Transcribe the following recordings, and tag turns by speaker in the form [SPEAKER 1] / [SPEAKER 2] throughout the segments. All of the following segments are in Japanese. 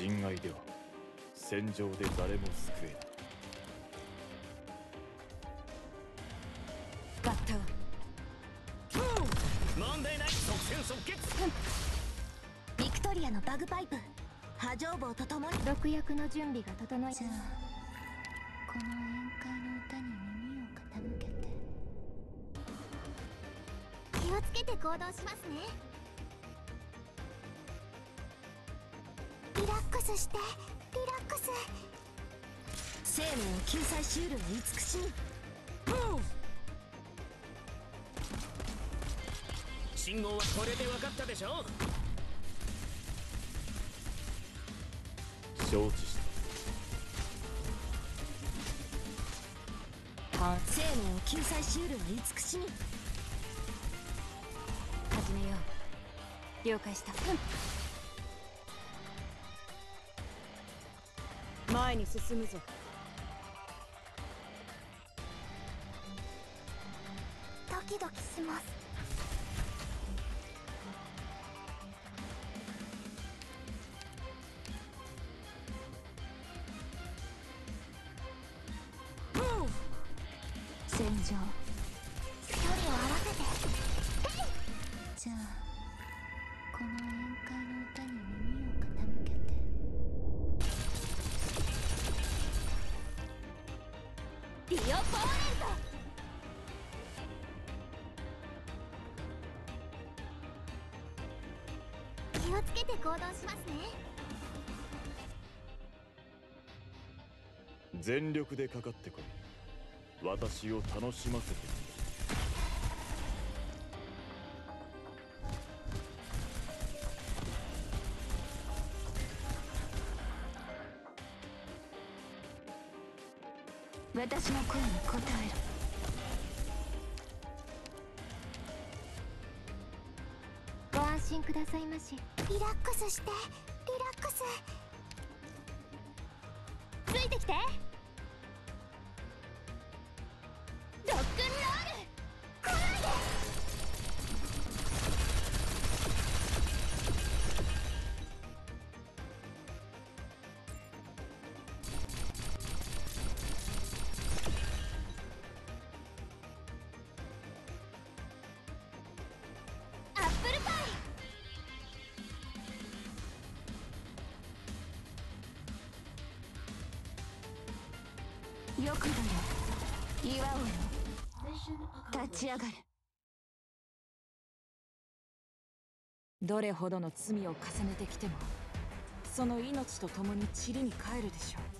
[SPEAKER 1] 人外では戦場で誰も救えない。
[SPEAKER 2] バッタ
[SPEAKER 3] 問題ない。即戦即決。
[SPEAKER 2] ービクトリアのバグパイプ。波状棒とともに。
[SPEAKER 4] 毒薬の準備が整い
[SPEAKER 5] じゃあこの宴会の歌に耳を傾けて。
[SPEAKER 4] 気をつけて行動しますねスしてリラックス。
[SPEAKER 2] 生命を救済しうるは慈しみ
[SPEAKER 3] 信号はこれで分かったでしょ
[SPEAKER 1] 承知した。
[SPEAKER 2] 生命を救済しうるは慈しみ
[SPEAKER 4] 始めよう。了解した
[SPEAKER 6] 前に進むぞ。
[SPEAKER 4] ドキドキします。行動しますね。
[SPEAKER 1] 全力でかかってこい。私を楽しませてみ
[SPEAKER 4] しリラックスしてリラックス。ついてきて。
[SPEAKER 5] よくだよ岩尾よ立ち上がる。
[SPEAKER 6] どれほどの罪を重ねてきてもその命と共に塵に帰るでしょう。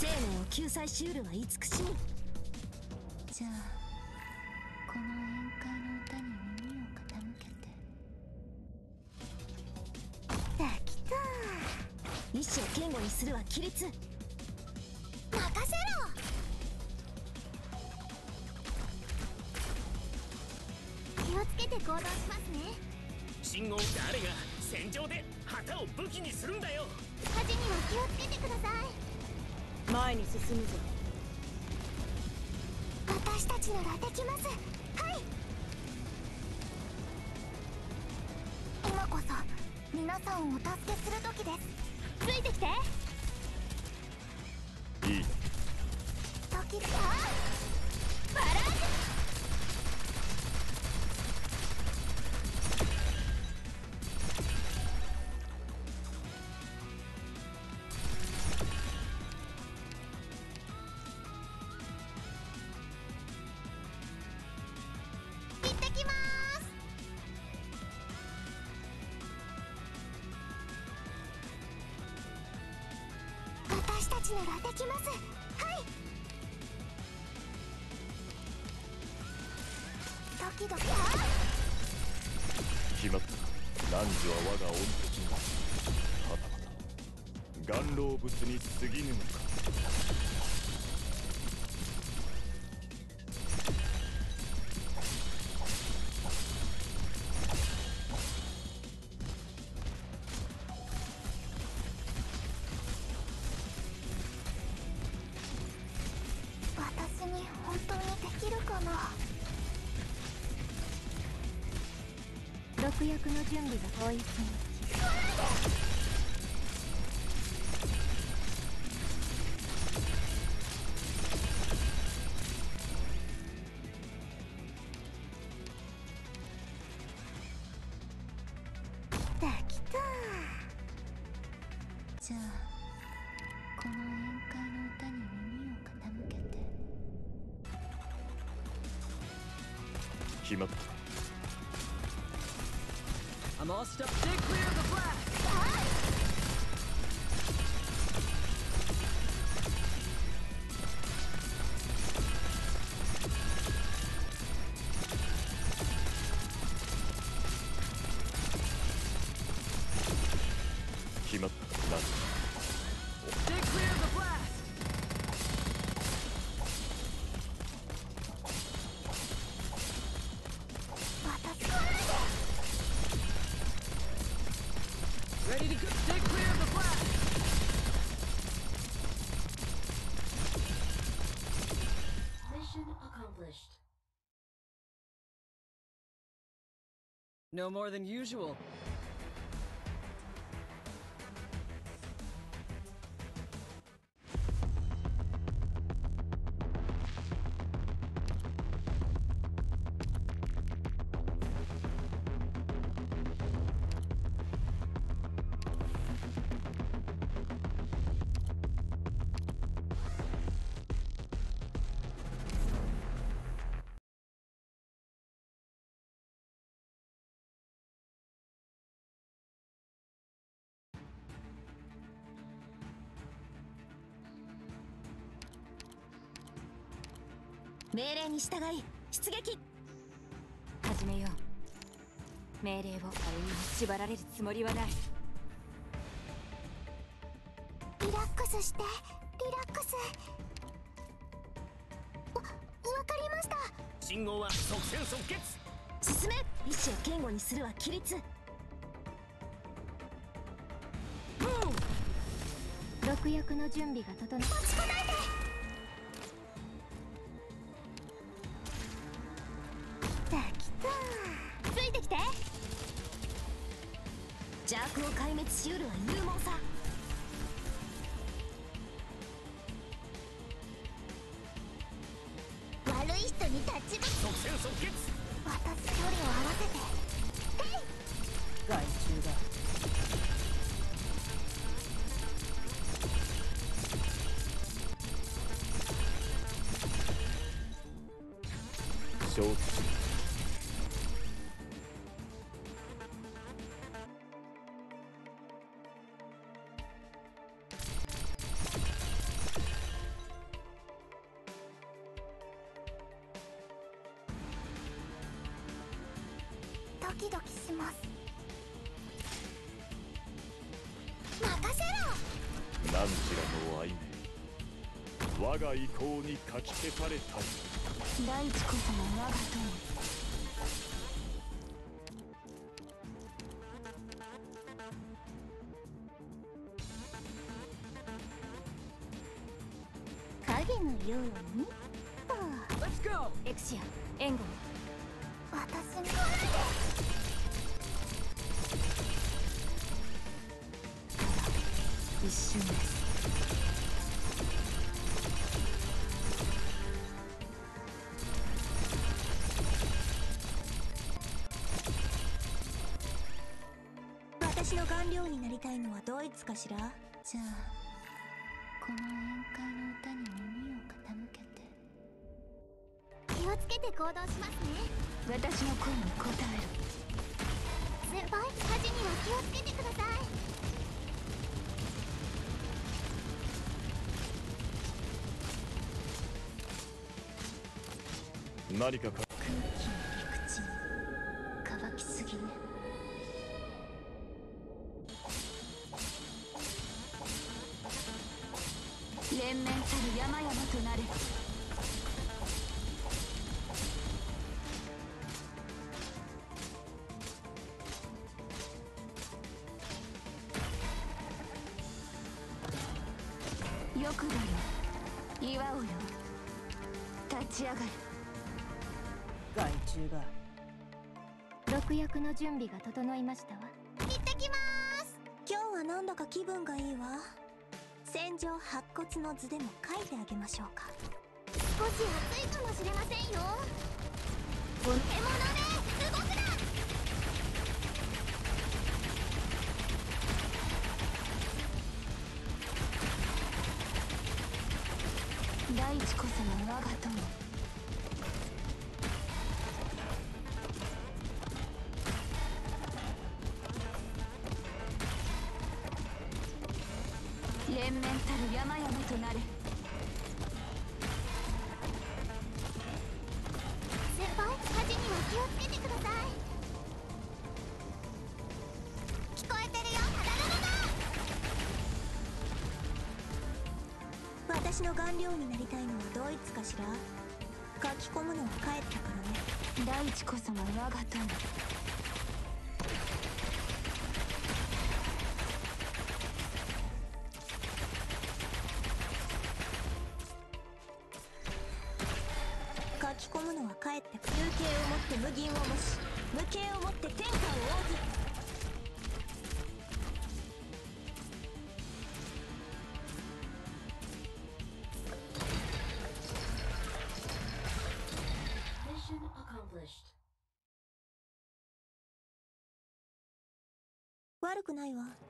[SPEAKER 2] 生命を救済しうるは慈しみ。
[SPEAKER 5] じゃあこの宴会の歌に耳を傾けて。
[SPEAKER 4] できた。
[SPEAKER 2] 意志を堅固にするは規律。
[SPEAKER 4] 任せろ。気をつけて行動しますね。
[SPEAKER 3] 信号誰が戦場で旗を武器にするんだよ。
[SPEAKER 4] 火事には気をつけてください
[SPEAKER 6] 前に進むぞ。
[SPEAKER 4] 私たちならできますはい。今こそ皆さんをお助けする時です。ついてきて。
[SPEAKER 1] いい。な
[SPEAKER 4] 時だちならできます。はい。ドキドキ。
[SPEAKER 1] 決まった。汝は我が恩敵にはたまた。顔老物に過ぎぬのか。
[SPEAKER 5] 毒薬の準備が遠いすぎ
[SPEAKER 4] できた。
[SPEAKER 5] じゃあこの宴会の歌に耳を傾けて
[SPEAKER 1] 決まった。
[SPEAKER 7] I'm all stuck. Stay clear of the blast! Ready to. Stay clear of the blast!
[SPEAKER 2] Mission accomplished.
[SPEAKER 7] No more than usual.
[SPEAKER 2] に従い出撃。
[SPEAKER 8] 始めよう。命令をあれに縛られるつもりはない。
[SPEAKER 4] リラックスしてリラックス。わわかりました。
[SPEAKER 3] 信号は即戦即決。
[SPEAKER 2] 進め。意志を堅固にするは規律。
[SPEAKER 5] 毒薬の準備が整っ
[SPEAKER 4] で
[SPEAKER 2] 滅しうるは勇猛さ。
[SPEAKER 4] 悪い人に立ちぶ
[SPEAKER 3] 即戦即決。
[SPEAKER 4] 私距離を合わせて。
[SPEAKER 7] 害虫だ。
[SPEAKER 1] 承知
[SPEAKER 4] キドキします。任せろ。
[SPEAKER 1] 汝らの愛名我が意向にかき消された。り
[SPEAKER 5] 大地こそが我が友
[SPEAKER 4] 私
[SPEAKER 2] の顔料になりたいのはドイツかしら？
[SPEAKER 5] じゃあこの宴会の歌に耳を傾けて。
[SPEAKER 4] 気をつけて行動しますね。
[SPEAKER 5] 私の声に応える。
[SPEAKER 4] 先輩には気をつけてください。
[SPEAKER 1] 何か？
[SPEAKER 6] 害虫が。
[SPEAKER 4] 毒薬の準備が整いましたわ。行ってきまーす！
[SPEAKER 9] 今日はなんだか気分がいいわ。戦場白骨の図でも書いてあげましょうか。
[SPEAKER 4] 少し暑いかもしれませんよ。お獣め動くな
[SPEAKER 8] 大地こそが我が友
[SPEAKER 9] 私の顔料になりたいのはドイツかしら？書き込むのは帰ったからね。
[SPEAKER 8] 大地こそが我が友
[SPEAKER 9] 書き込むのは帰ってか有形をもって無銀を模し無形をもって天下を仰ぐ悪くないわ。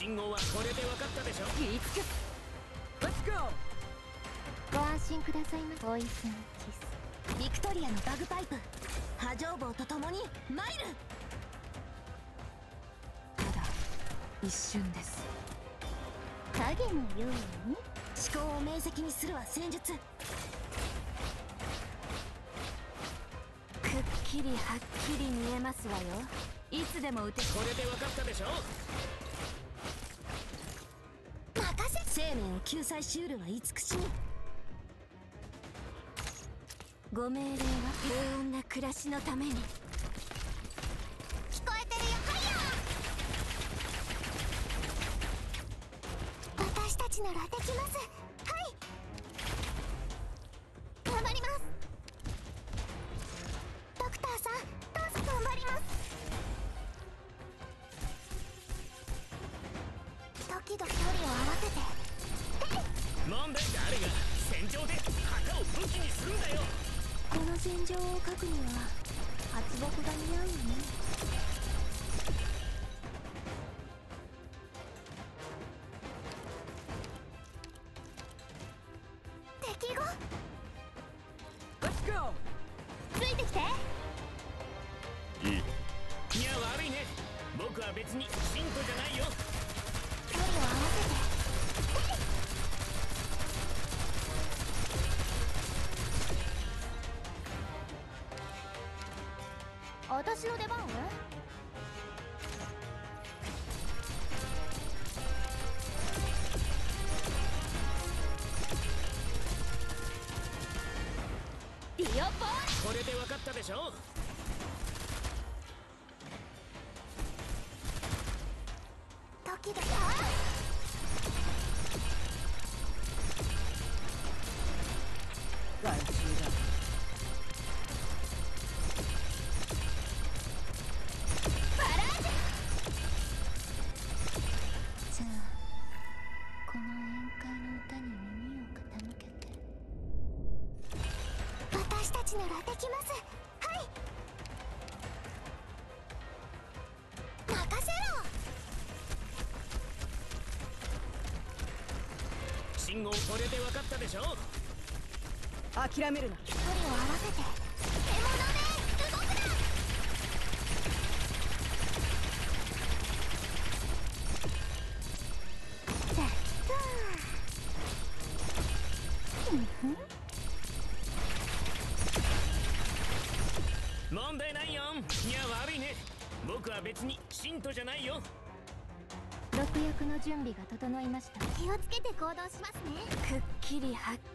[SPEAKER 3] 信号はこれで分かったでしょ
[SPEAKER 6] ういつけ
[SPEAKER 4] ご安心くださいまポイズンキス
[SPEAKER 8] ビクトリアのバグパイプ波状棒と共にマイル
[SPEAKER 6] ただ一瞬です。
[SPEAKER 4] 影のように
[SPEAKER 8] 思考を明晰にするは戦術くっきりはっきり見えますわよいつでも撃て
[SPEAKER 3] これで分かったでしょ
[SPEAKER 8] 生命を救済しうるは慈しみご命令は平穏な暮らしのために。
[SPEAKER 4] 聞こえてるよハイヤー。私たちならできます私の出番？は
[SPEAKER 3] 信号これで分かったでしょ？
[SPEAKER 6] 諦めるな。
[SPEAKER 4] 距離を合わせて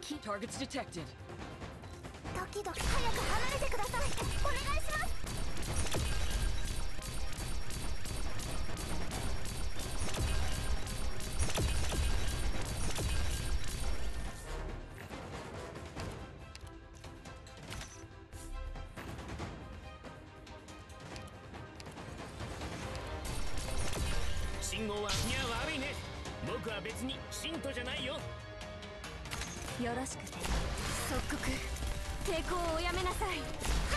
[SPEAKER 8] りはっきり
[SPEAKER 7] Targets detected.
[SPEAKER 4] 時々早く離れてください。お願いします。
[SPEAKER 3] 信号はいや悪いね。僕は別に信徒じゃないよ
[SPEAKER 8] よろしくて。即刻抵抗をやめなさい。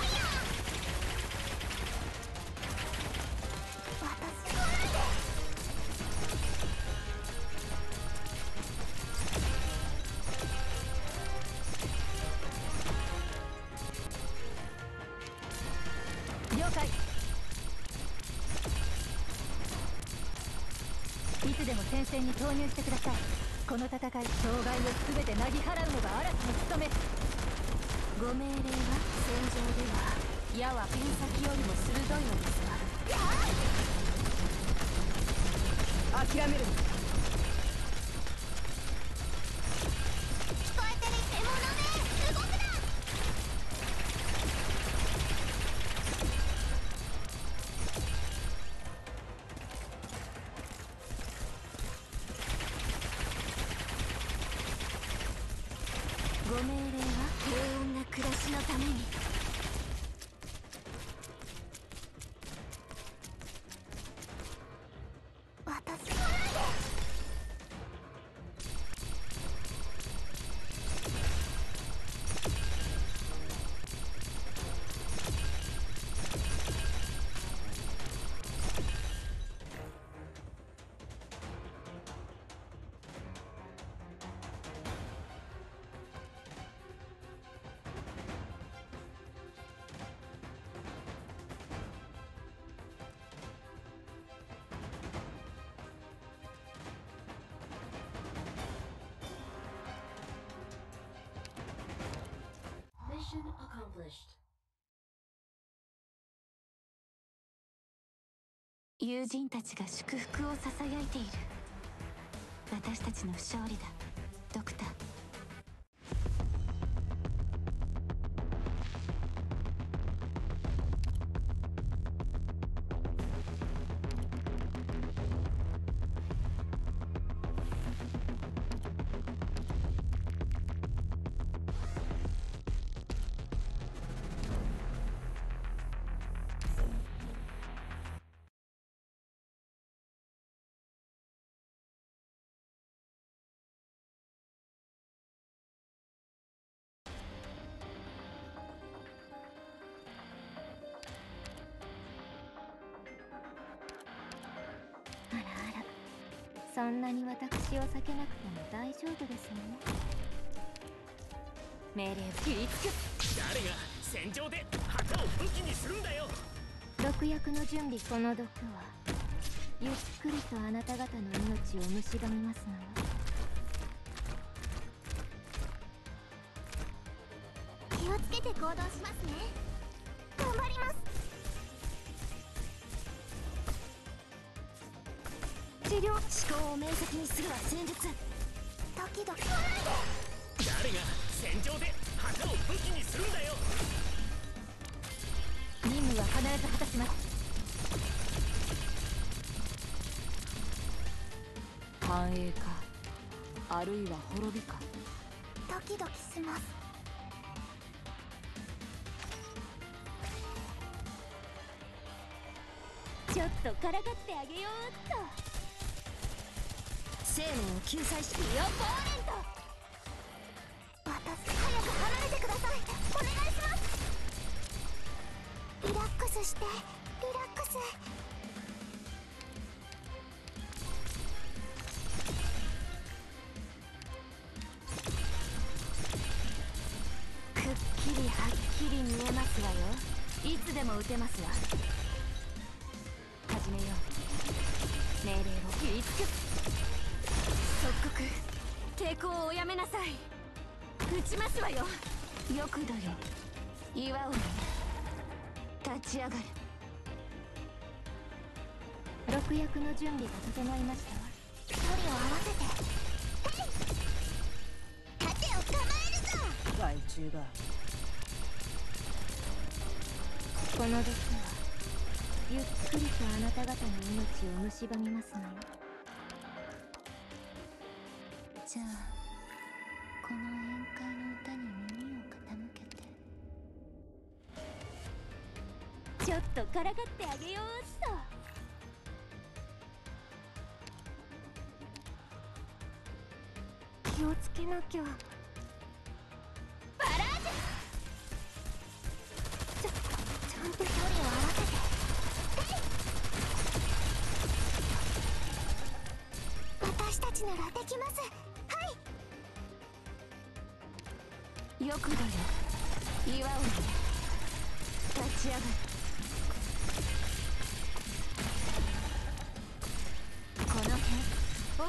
[SPEAKER 8] 全てなぎ払うのが嵐の務め。ご命令は戦場では矢はペン先よりも鋭いのですが。諦める
[SPEAKER 10] Mission accomplished.
[SPEAKER 8] 友人たちが祝福をささやいている。私たちの勝利だ。ドクター。
[SPEAKER 4] なに私を避けなくても大丈夫ですね。
[SPEAKER 8] 命令を切りつく
[SPEAKER 3] 誰が戦場で旗を武器にするんだよ。
[SPEAKER 4] 毒薬の準備この毒は。ゆっくりとあなた方の命を蝕みますの。よ気をつけて行動しますね。頑張ります
[SPEAKER 8] 思考を明晰にするは戦術。
[SPEAKER 4] 時々。
[SPEAKER 3] 誰が戦場で旗を武器にするんだよ。
[SPEAKER 8] 任務は必ず果たします。繁栄かあるいは滅びか。
[SPEAKER 4] ドキドキします。
[SPEAKER 8] ちょっとからかってあげようっと生命を救済しイオポーレント
[SPEAKER 4] 私早く離れてくださいお願いしますリラックスしてリラックス
[SPEAKER 8] くっきりはっきり見えますわよ。いつでも撃てますわ。なさい。撃ちますわよ。よくだよ岩をね。立ち上がる。
[SPEAKER 4] 六役の準備が整いましたわ。距離を合わせて。盾を構えるぞ。
[SPEAKER 6] 害虫が
[SPEAKER 4] この毒はゆっくりとあなた方の命を蝕みますのよじゃあちょっとからかってあげようっと。気をつけなきゃ。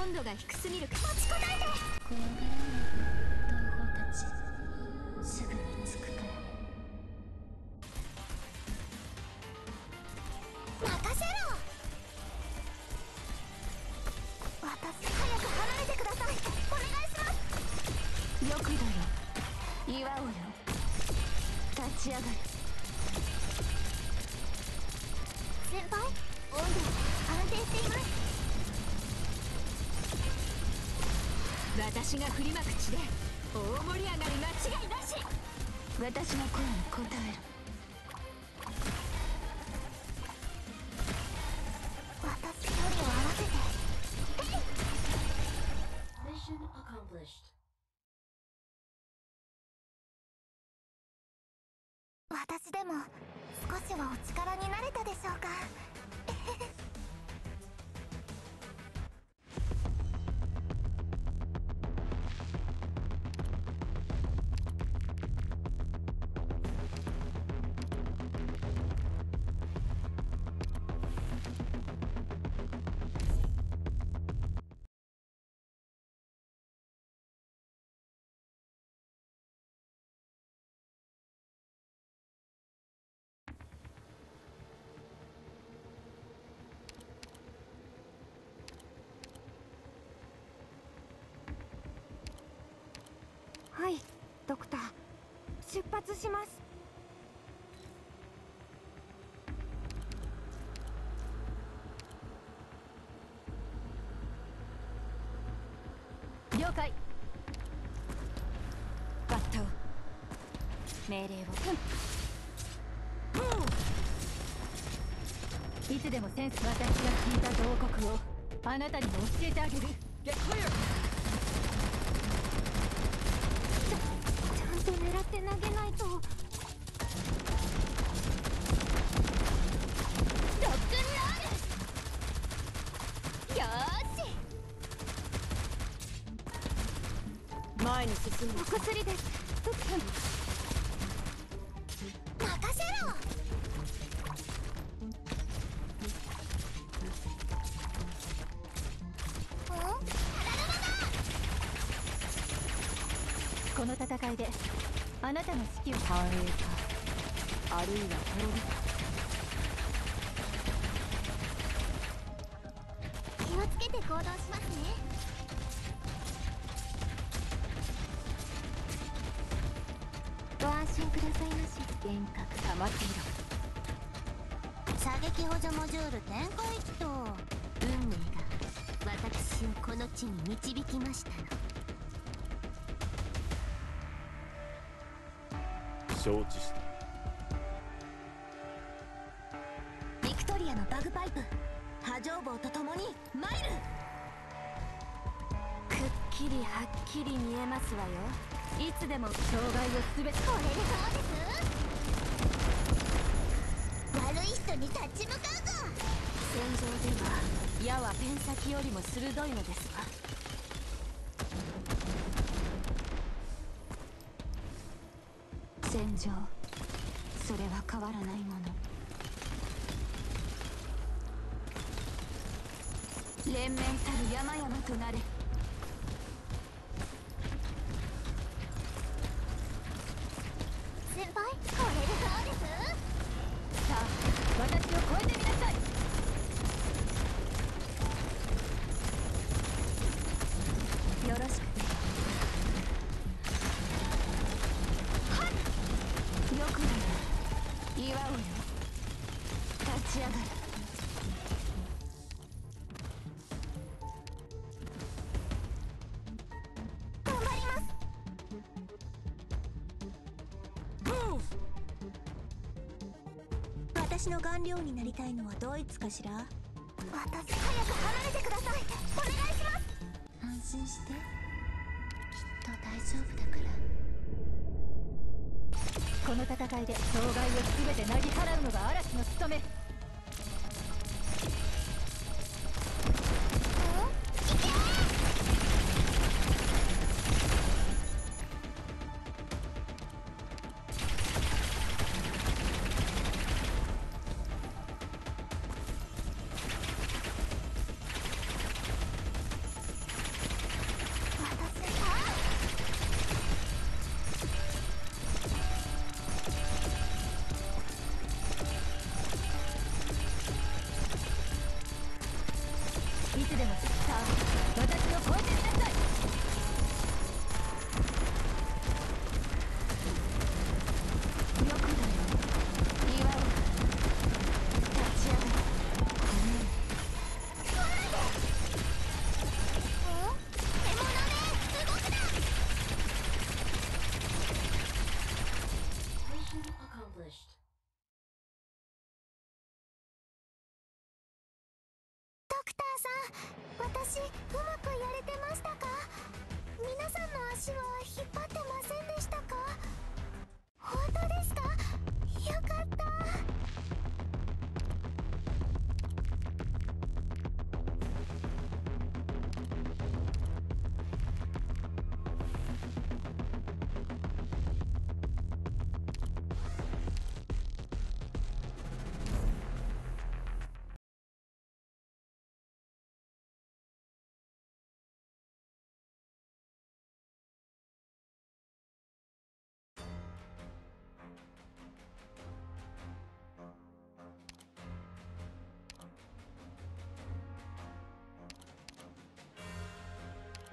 [SPEAKER 8] 温度が低すぎるか
[SPEAKER 4] 持ちこないで怖がらない同胞たちすぐに着くから。任せろ。私早く離れてください。お願いします。
[SPEAKER 8] よくだよ岩をよ立ち上がる私が振りまく血で大盛り上がり間違いなし。私の声に応える。ドクター出発します。了解。バッタを命令を。いつでもセンス私が聞いた同国をあなたにも教えてあげる。
[SPEAKER 7] Get clear!
[SPEAKER 4] ちゃんと狙って投げないと。ロックンロールよーし。
[SPEAKER 6] 前に進む
[SPEAKER 4] お薬です。任
[SPEAKER 6] かあるいは滅びか
[SPEAKER 4] 気をつけて行動しますね。ご安心くださいまし。
[SPEAKER 6] 幻覚溜まっていろ
[SPEAKER 4] 射撃補助モジュール展開と運命が。私をこの地に導きましたの
[SPEAKER 1] 承知した。
[SPEAKER 9] ビクトリアのバグパイプ。波状棒とともにマイル
[SPEAKER 8] くっきりはっきり見えますわよ。いつでも障害をすべて。
[SPEAKER 4] これでそうです悪い人に立ち向かうぞ。
[SPEAKER 8] 戦場では矢はペン先よりも鋭いのですわ
[SPEAKER 11] くなれ
[SPEAKER 12] 私
[SPEAKER 4] の顔料になりたいのはドイツかしら？私早く離れてください。お願いします。
[SPEAKER 11] 安心して。きっと大丈夫だから。
[SPEAKER 12] この戦いで障害を全てなぎ払うのが嵐の務め
[SPEAKER 11] う
[SPEAKER 4] まくやれてましたか？皆さんの足は引っ張って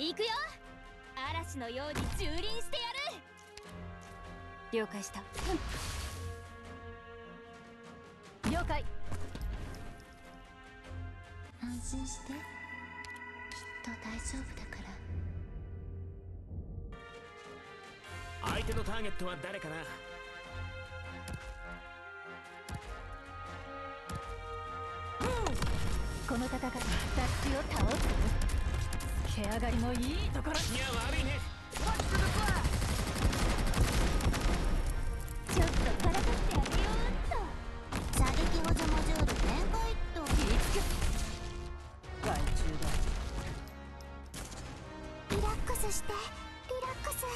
[SPEAKER 11] 行くよ。嵐のように蹂躙してやる。
[SPEAKER 12] 了解した。了解。
[SPEAKER 11] 安心して。きっと大丈夫だから。
[SPEAKER 3] 相手のターゲットは誰かな？
[SPEAKER 12] この戦いタッチを倒す毛上がりのいいところ
[SPEAKER 3] いや悪いね
[SPEAKER 4] ちょっとからかってあげようっと射撃補助モジュール展開っと
[SPEAKER 13] 害虫だ
[SPEAKER 4] リラックスしてリラックス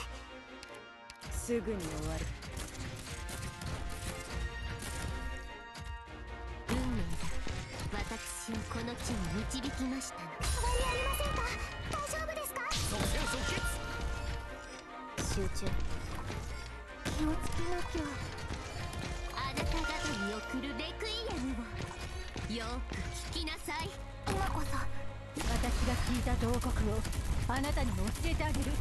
[SPEAKER 13] すぐに終わる
[SPEAKER 11] 運命が私をこの地に導きましたの中。
[SPEAKER 4] 気をつけなきゃ。
[SPEAKER 11] あなた方に送るレクイエムを。よく聞きなさい。
[SPEAKER 4] 今こそ
[SPEAKER 12] 私が聞いた同国をあなたにも教えてあげる。